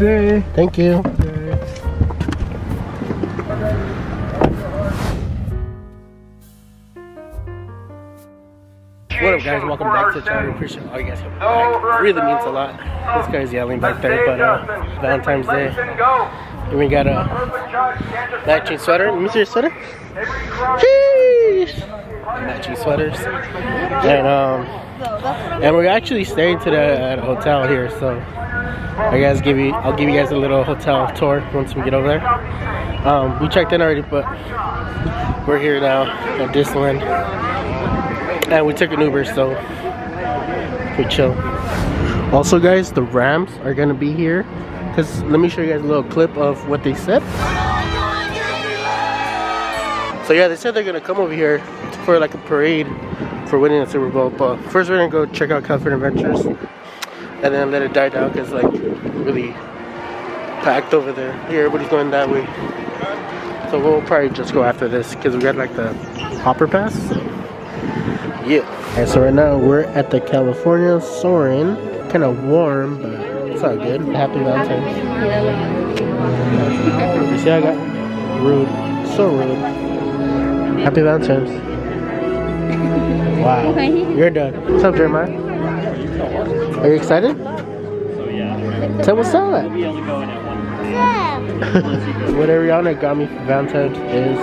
day. Thank you. What up guys, welcome back to the channel. Appreciate all you guys coming back. Really means a lot. This guy's yelling back there, but uh, Valentine's Day. And we got a matching sweater. Let me see your sweater. Jeez. Matching sweaters. And um and we're actually staying today at a hotel here, so I guys give you I'll give you guys a little hotel tour once we get over there. Um, we checked in already, but we're here now at Disneyland. And we took an Uber, so we chill. Also, guys, the Rams are gonna be here. Cause let me show you guys a little clip of what they said. So yeah, they said they're gonna come over here for like a parade for winning the Super Bowl. But first, we're gonna go check out California Adventures, and then let it die down because like really packed over there. Yeah, everybody's going that way. So we'll probably just go after this because we got like the hopper pass. Yeah. Okay, so right now we're at the California Soaring. Kind of warm, but it's all good. Happy Valentine's. You see, I got rude. So rude. Happy Valentine's. Wow. You're done. What's up, Jeremiah? Are you excited? Tell what's up. Yeah. what Ariana got me for Valentine's is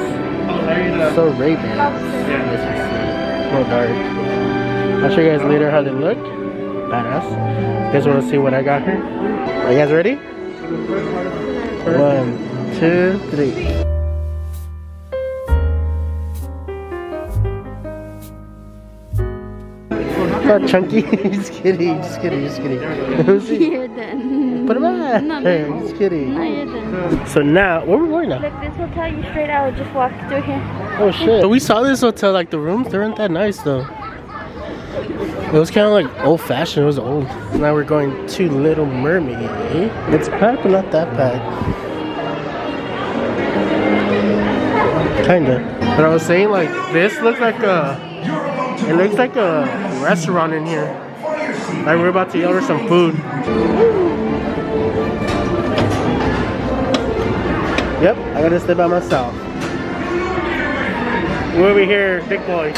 so Ray-Bans. More dark. I'll show you guys later how they look. Badass. You guys want to see what I got here? Are you guys ready? One, two, three. Not chunky. just kidding. Just kidding. Just kidding. Who's he? You're done. Put him back. No, no. Just kidding. So now, where are we going now? Look, this tell you straight out. Just walk through here. Oh shit. So we saw this hotel, like the rooms, they weren't that nice though. It was kind of like old fashioned, it was old. Now we're going to Little Mermaid. It's packed, but not that packed. Kinda. But I was saying like, this looks like a, it looks like a restaurant in here. Like we're about to order some food. Yep, I gotta stay by myself. We're over here, big boy.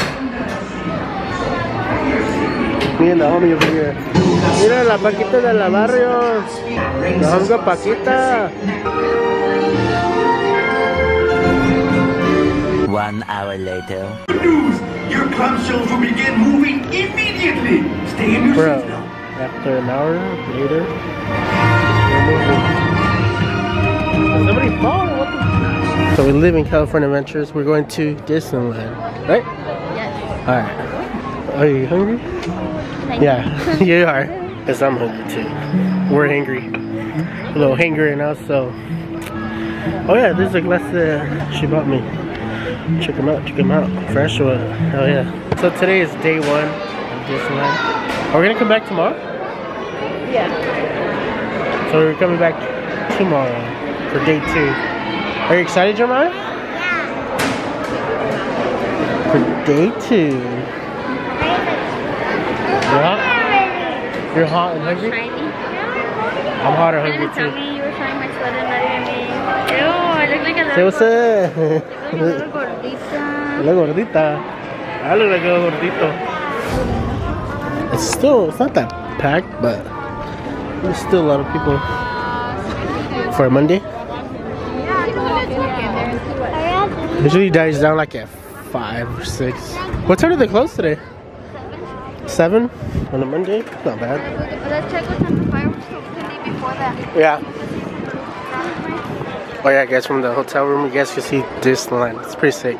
Me and the homie over here. Mira la Paquita de la barrio. Got Paquita. One hour later. Good news! Your clamshells will begin moving immediately! Stay in your Bro, seats now. after an hour later, we're moving. Somebody fall? What the? So we live in California Adventures. We're going to Disneyland, right? Yes. All right. Are you hungry? Thank Yeah, you are. Cause I'm hungry too. We're hungry. A little hangry now, so. Oh yeah, there's a glass that she bought me. Check them out, check them out. Fresh one. Hell yeah. So today is day one of Disneyland. Are we gonna come back tomorrow? Yeah. So we're coming back tomorrow for day two. Are you excited, Jeremiah? Yeah. For day two. You're hot? You're hot and hungry? I'm hot and hungry too. Little gordita. La gordita. I look like a gordito. It's still, it's not that packed, but there's still a lot of people for a Monday. Usually dies down like at five or six. What time did they close today? Seven on a Monday? Not bad. Let's check what time the fireworks can be before that. Yeah. Oh yeah, guys, from the hotel room, you guys can see this line. It's pretty sick.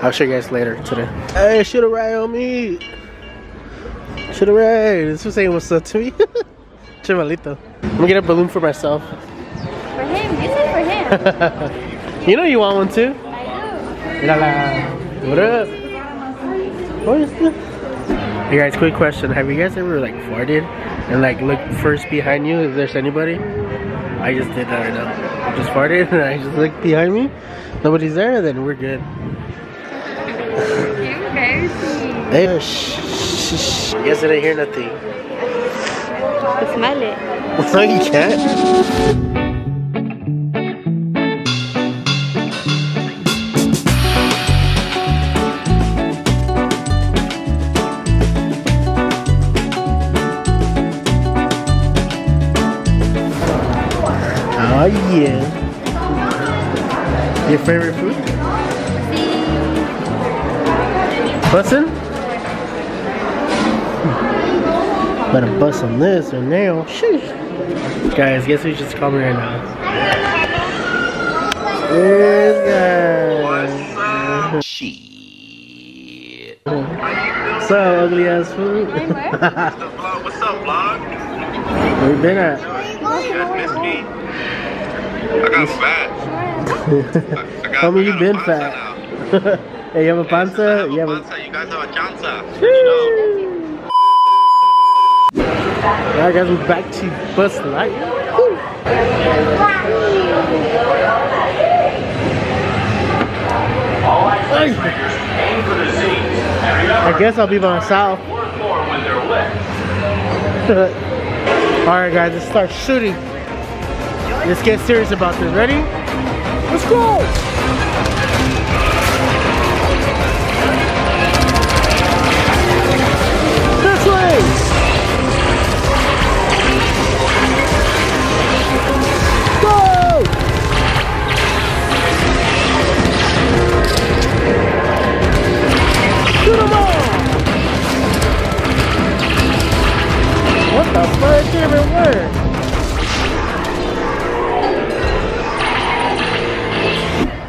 I'll show you guys later today. Hey, should have ride on me. Should have ride. This was saying what's up to me. Chivalito. I'm gonna get a balloon for myself. For him, you said for him. you know you want one too. I Mira la. What up? What is this? Hey guys, quick question. Have you guys ever like farted and like looked first behind you if there's anybody? I just did that right now. I just farted and I just looked behind me. Nobody's there, then we're good. Hey, shh, shh, shh. You guys didn't hear nothing. Smell it. No, you can't. Oh yeah. Your favorite food? Bussin'? Better bust on this or now. Sheesh. Guys, guess who just called me right now? This guy. Shit. So ugly ass food. Where? What's up, vlog? Where you been at? You guys miss me? I got fat. I got, I you got a been fat. hey, you have a panza? have You have a... panza. You guys have a chanza. You know. Alright guys, we're back to Buzz Light. I guess I'll be by myself. Alright guys, let's start shooting. Let's get serious about this. Ready? Let's go!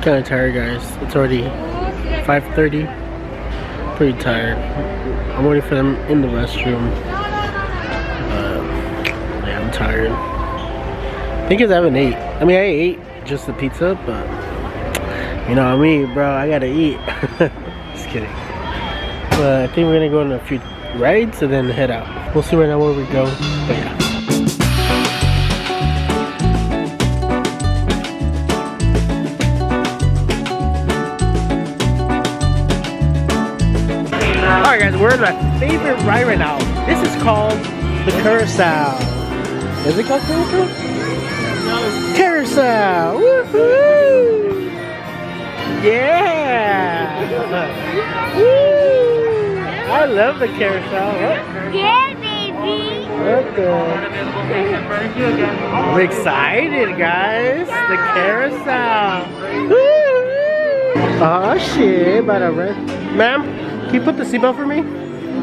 Kinda tired guys. It's already 5.30. Pretty tired. I'm waiting for them in the restroom. Uh, yeah, I'm tired. I think it's I haven't ate. I mean, I ate just the pizza, but you know I mean, bro. I gotta eat. just kidding. But I think we're gonna go on a few rides and then head out. We'll see right now where we go. But yeah. We're in my favorite ride right now. This is called the Carousel. Is it called Carousel? Carousel! Woohoo! Yeah! Woo! I love the carousel. Yeah, baby. what the? I'm excited, guys. The carousel. Woo! Oh shit! About a red. Ma'am, can you put the seatbelt for me?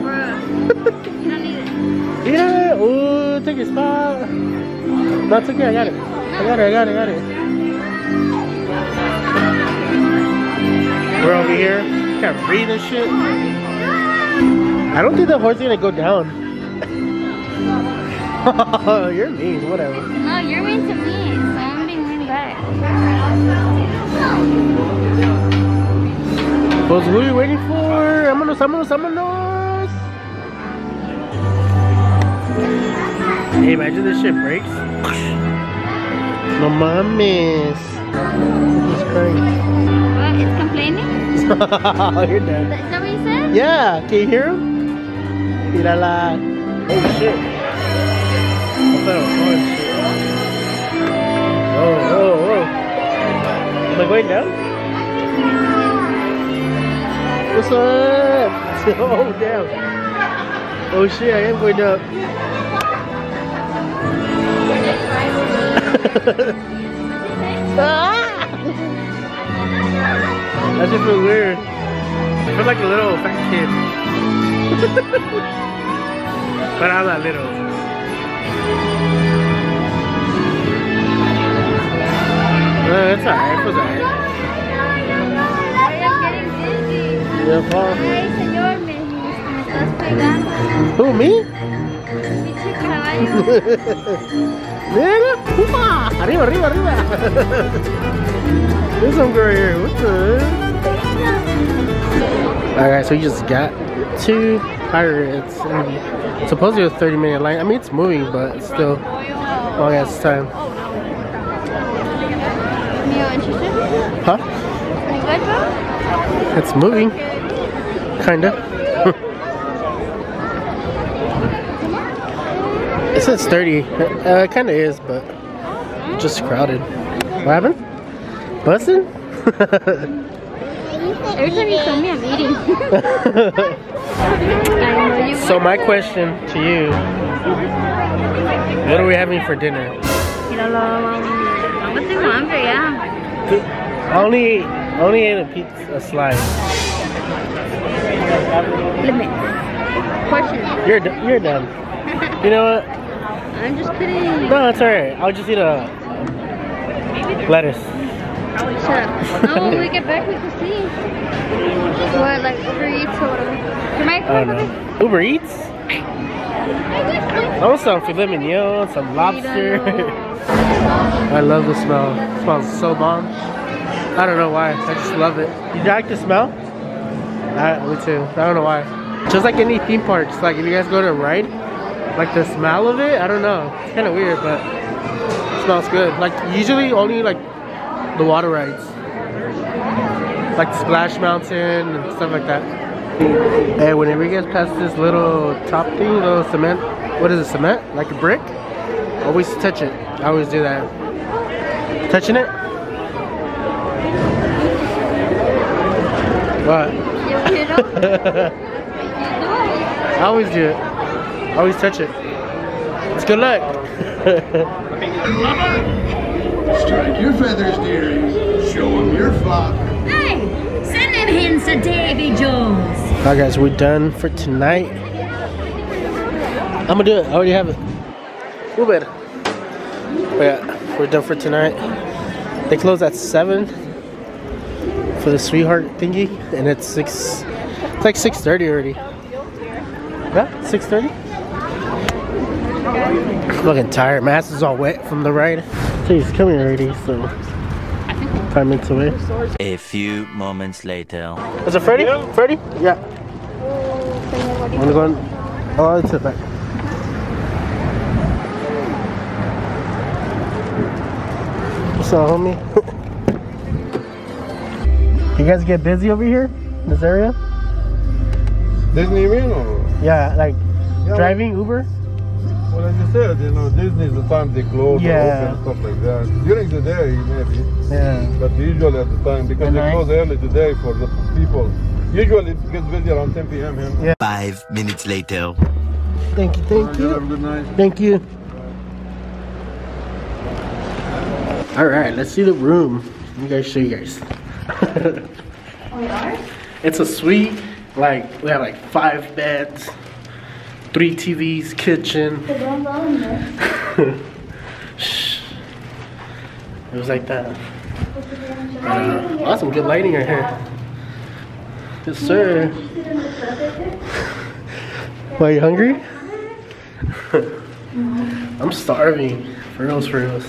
Bruh. Yeah. Ooh, take your spot. It's okay. I got it. I got it. I got it. I got it. We're over here. Can't breathe and shit. I don't think the horse is gonna go down. You're mean. Whatever. No, you're mean to me, so I'm being mean back. Pues who are you waiting for? Vámonos, vámonos, vámonos. Hey, imagine this shit breaks. No mames. Jesus What? It's complaining? Christ. You're Is that what you said? Yeah, can you hear him? Mírala. Oh shit. I thought it was fun shit. Oh, oh, oh. Am I going down? What's up? Oh, damn. Oh shit, I am going up. ah! That just feel weird. I feel like a little fat kid. but I'm not little. Uh, it's alright, it was alright. Ay, señor, me, me estás pegando. Who, me? Mira, Upa! Arriba, arriba, arriba! There's some girl here, what the Alright, so we just got to Pirates. And supposedly a 30 minute line. I mean, it's moving, but oh, it's still long ass time. Oh, Chiche. Huh? You good, bro? It's moving. Kinda. it says 30. Uh, it kinda is, but just crowded. What happened? Bussin'? Every time you tell me, I'm eating. I know you so my question to you, what are we having for dinner? Míralo, mami. what's? Yeah. I only, I only ate a pizza a slice. Limit. Portion. You're, you're done. You know what? I'm just kidding. No, it's alright. I'll just eat a lettuce. Shut up. No, when we get back, we can see. What, like Uber Eats or whatever. Can I I don't know. Uber Eats? I want some filet mignon, some lobster. I love the smell. It smells so bomb. I don't know why. I just love it. You like the smell? I, me too. I don't know why. Just like any theme parks, like if you guys go to a ride, like the smell of it, I don't know. It's kind of weird, but it smells good. Like usually only like the water rides, like Splash Mountain and stuff like that. Hey, whenever you guys pass this little top thing, little cement, what is it, cement? Like a brick? Always touch it. I always do that. Touching it? What? You, you know? I always do it. I always touch it. It's good luck. Strike your feathers, dearie. Show them your flock. Hey, send them hints to Davy Jones. Alright guys, we're done for tonight. I'm gonna do it. I already have it. Move it. But yeah, we're done for tonight. They close at seven for the sweetheart thingy, and it's six. It's like six thirty already. Yeah, six thirty. Fucking tired. My ass is all wet from the ride. So he's coming already, so five minutes away. A few moments later. Is it Freddy? Freddy? Yeah. I'm gonna go on. Oh, it's it back. What's up, homie? you guys get busy over here in this area? Disney, you mean? Or? Yeah, like Yeah, driving Uber? Well, as you said, you know, Disney is the time they close Yeah. or open, stuff like that. During the day, maybe. Yeah. But usually at the time, because At they night? close early today for the people. Usually it gets busy around 10 p.m. here. Yeah. Five minutes later. Thank you, thank you. Have a good night. Thank you. All right, let's see the room. Let me guys show you guys. It's a suite. Like we have like five beds, three TVs, kitchen. It was like that. Uh, awesome, good lighting right here. Yes, sir. Why are you hungry? I'm starving. For reals, for reals.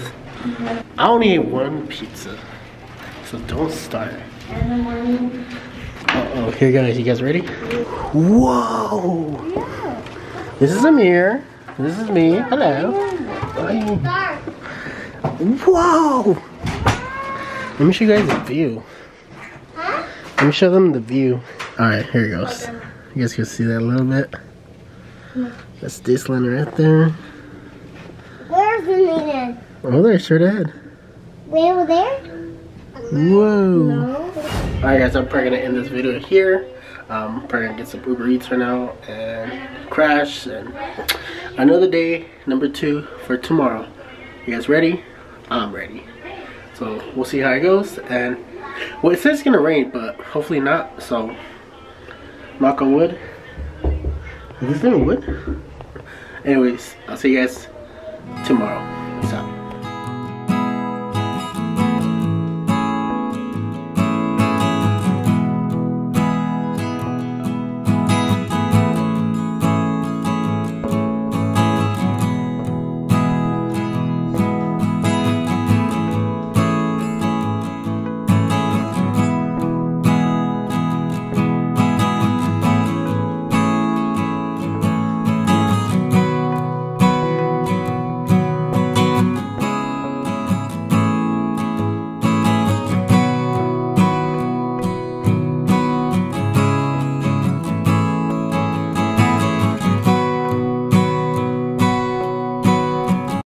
I only ate one pizza. So don't start. Uh oh, here guys, you guys ready? Whoa! Yeah. This is Amir. This is me. Hello. Hi. Whoa! Let me show you guys the view. Let me show them the view. Alright, here it goes. You guys can see that a little bit. That's this one right there. Where's the meeting? Oh, there, straight ahead. Way over there? Whoa. Alright guys, I'm probably gonna end this video here. Um, probably gonna get some Uber Eats right now and crash and another day, number two for tomorrow. You guys ready? I'm ready. So we'll see how it goes and well it says it's gonna rain but hopefully not so knock on wood. Is this thing wood? Anyways, I'll see you guys tomorrow.